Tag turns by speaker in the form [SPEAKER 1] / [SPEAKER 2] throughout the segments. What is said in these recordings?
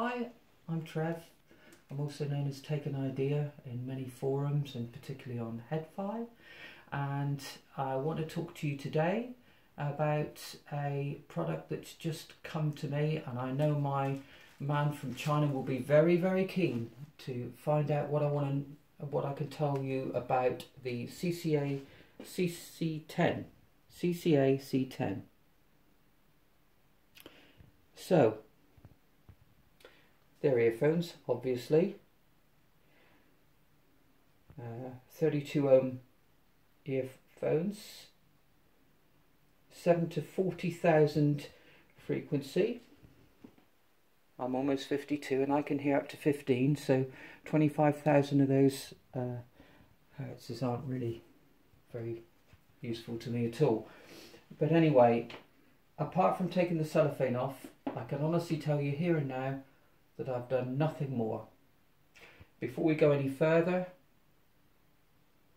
[SPEAKER 1] Hi, I'm Trev. I'm also known as Take an Idea in many forums and particularly on HeadFi. And I want to talk to you today about a product that's just come to me and I know my man from China will be very very keen to find out what I want to what I can tell you about the CCA CC10 CCA C10 so they're earphones obviously. Uh, 32 ohm earphones. 7 to 40,000 frequency. I'm almost 52 and I can hear up to 15 so 25,000 of those uh, hertzes aren't really very useful to me at all. But anyway apart from taking the cellophane off I can honestly tell you here and now that I've done nothing more before we go any further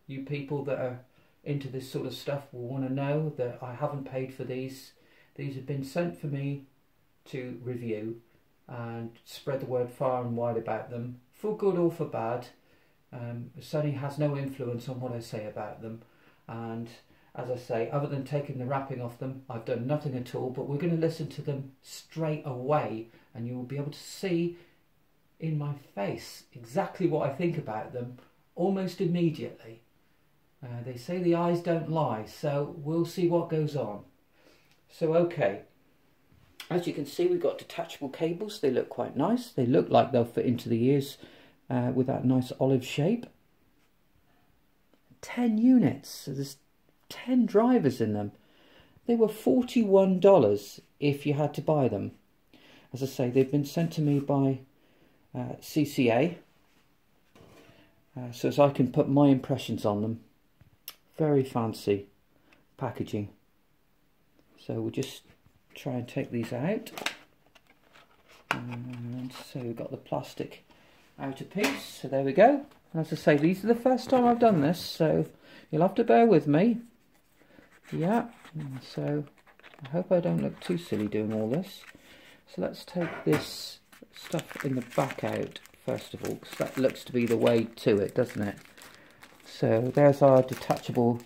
[SPEAKER 1] you people that are into this sort of stuff will want to know that I haven't paid for these these have been sent for me to review and spread the word far and wide about them, for good or for bad. Um, Sonny has no influence on what I say about them, and as I say, other than taking the wrapping off them, I've done nothing at all. But we're going to listen to them straight away, and you will be able to see in my face exactly what I think about them almost immediately. Uh, they say the eyes don't lie, so we'll see what goes on. So, okay, as you can see, we've got detachable cables. They look quite nice. They look like they'll fit into the ears uh, with that nice olive shape. 10 units. So there's 10 drivers in them. They were $41 if you had to buy them. As I say, they've been sent to me by uh, CCA. Uh, so as I can put my impressions on them. Very fancy packaging. So we'll just try and take these out. And so we've got the plastic outer piece. So there we go. And as I say, these are the first time I've done this, so you'll have to bear with me. Yeah, so I hope I don't look too silly doing all this. So let's take this stuff in the back out first of all, because that looks to be the way to it, doesn't it? So there's our detachable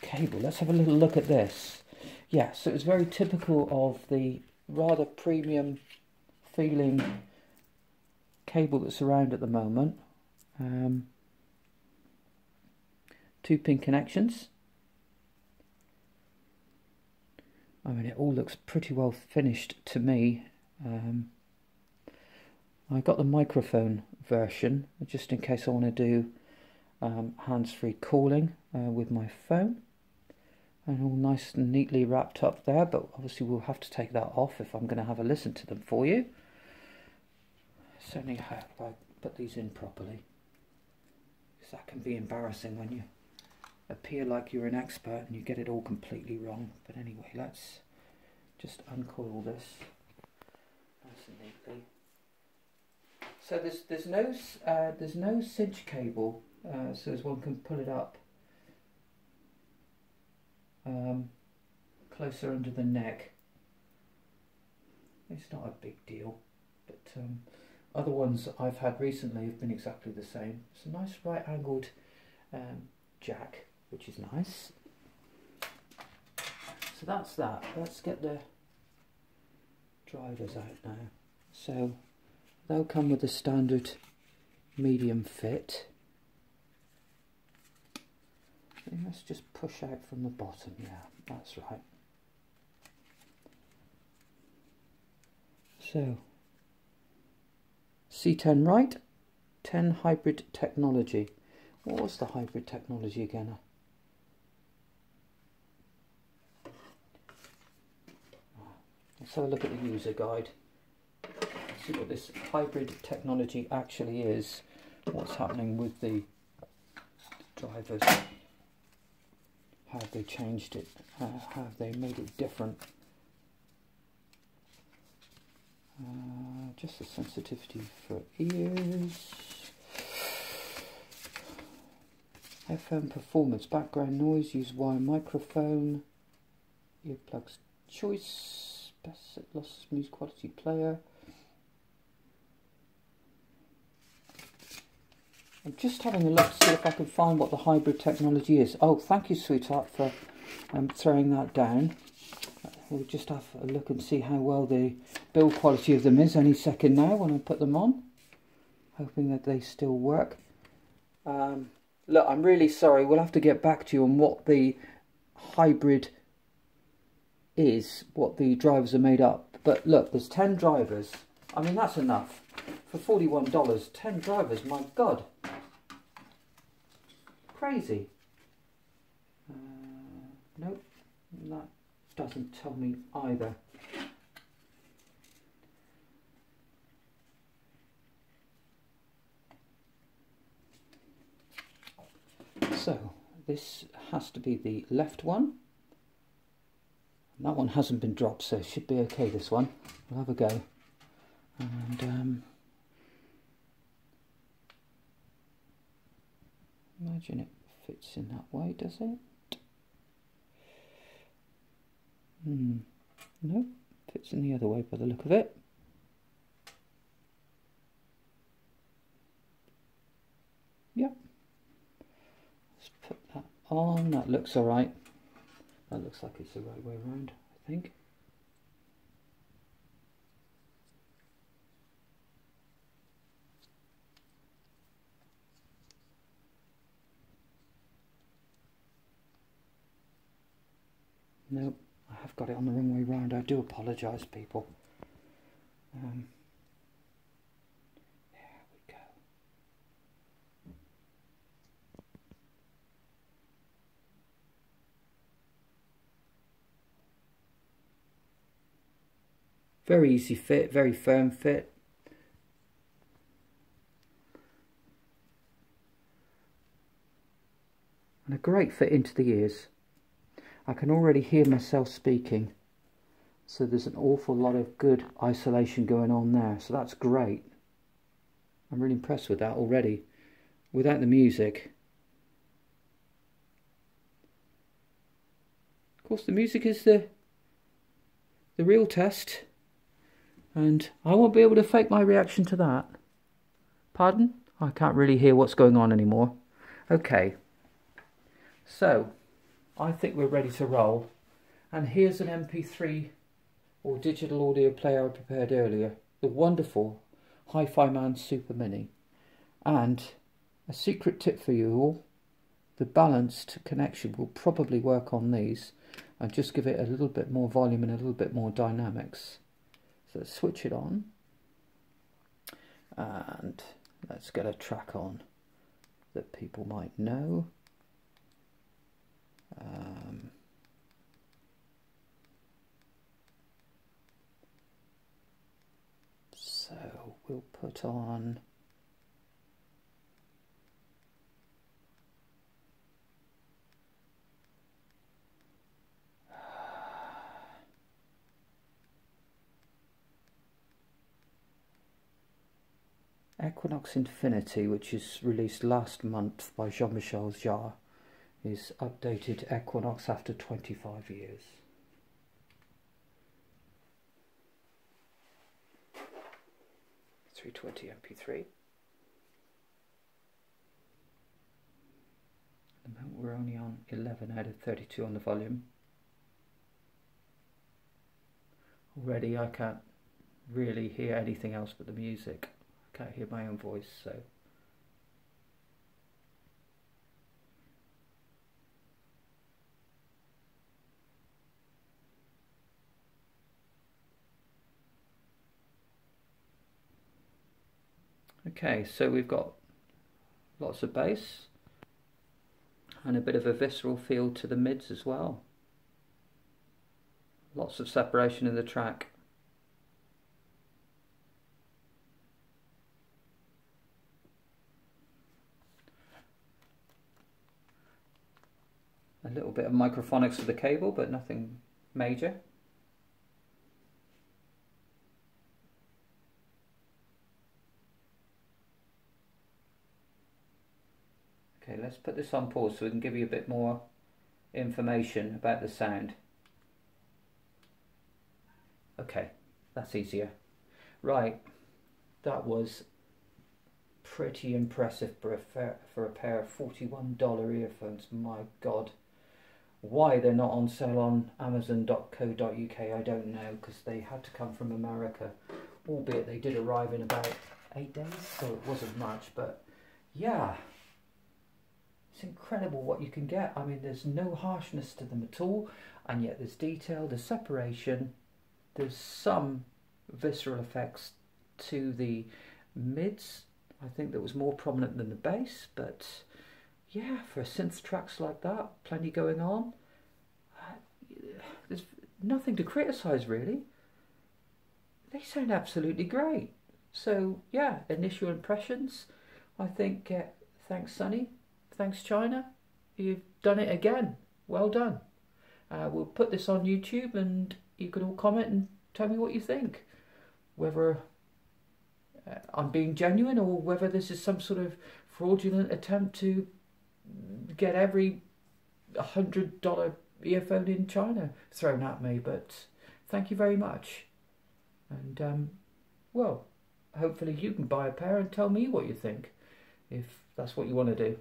[SPEAKER 1] cable. Let's have a little look at this. Yeah, so it's very typical of the rather premium feeling cable that's around at the moment. Um, two pin connections. I mean, it all looks pretty well finished to me. Um, I got the microphone version just in case I want to do um, hands-free calling uh, with my phone and all nice and neatly wrapped up there but obviously we'll have to take that off if I'm going to have a listen to them for you certainly hope I put these in properly because that can be embarrassing when you appear like you're an expert and you get it all completely wrong but anyway let's just uncoil this nice and neatly so there's there's no uh, there's no cinch cable uh, so as one can pull it up um, closer under the neck. It's not a big deal, but um, other ones I've had recently have been exactly the same. It's a nice right angled um, jack, which is nice. So that's that. Let's get the drivers out now. So they'll come with a standard medium fit. let's just push out from the bottom, yeah, that's right. So, C10 right, 10 hybrid technology. What was the hybrid technology again? Let's have a look at the user guide. See what this hybrid technology actually is. What's happening with the drivers have they changed it? Uh, have they made it different? Uh, just the sensitivity for ears. FM performance, background noise, use wire microphone, earplugs choice, best set loss smooth quality player. I'm just having a look to see if I can find what the hybrid technology is. Oh, thank you, sweetheart, for um, throwing that down. We'll just have a look and see how well the build quality of them is any second now when I put them on. Hoping that they still work. Um, look, I'm really sorry. We'll have to get back to you on what the hybrid is, what the drivers are made up. But look, there's 10 drivers. I mean, that's enough. For $41, 10 drivers, my God. Crazy. Uh, nope, that doesn't tell me either. So, this has to be the left one. That one hasn't been dropped, so should be okay, this one. We'll have a go. And, um, imagine it fits in that way, does it? Hmm, no, fits in the other way by the look of it. Yep. Let's put that on, that looks alright. That looks like it's the right way around, I think. Nope, I have got it on the wrong way round. I do apologise, people. Um, Very easy fit, very firm fit. And a great fit into the ears. I can already hear myself speaking. So there's an awful lot of good isolation going on there. So that's great. I'm really impressed with that already. Without the music. Of course the music is the the real test. And I won't be able to fake my reaction to that. Pardon? I can't really hear what's going on anymore. Okay. So, I think we're ready to roll. And here's an MP3 or digital audio player I prepared earlier. The wonderful HiFiMAN SuperMini. And a secret tip for you all. The balanced connection will probably work on these and just give it a little bit more volume and a little bit more dynamics. So let's switch it on and let's get a track on that people might know. Um, so we'll put on Equinox Infinity, which is released last month by Jean-Michel Jarre is updated Equinox after 25 years. Three twenty MP3. At the moment we're only on 11 out of 32 on the volume. Already I can't really hear anything else but the music. Can't hear my own voice so Okay, so we've got lots of bass and a bit of a visceral feel to the mids as well. Lots of separation in the track. A little bit of microphonics with the cable, but nothing major. Okay, let's put this on pause so we can give you a bit more information about the sound. Okay, that's easier. Right, that was pretty impressive for for a pair of $41 earphones. My God. Why they're not on sale on Amazon.co.uk, I don't know, because they had to come from America, albeit they did arrive in about eight days, so it wasn't much. But yeah, it's incredible what you can get. I mean, there's no harshness to them at all, and yet there's detail, there's separation, there's some visceral effects to the mids. I think that was more prominent than the bass, but yeah, for synth tracks like that, plenty going on. Uh, there's nothing to criticise really. They sound absolutely great. So yeah, initial impressions. I think uh, thanks Sonny, thanks China. You've done it again. Well done. Uh, we'll put this on YouTube and you can all comment and tell me what you think. Whether uh, I'm being genuine or whether this is some sort of fraudulent attempt to get every hundred dollar earphone in China thrown at me. But thank you very much. And um, well, hopefully you can buy a pair and tell me what you think, if that's what you want to do.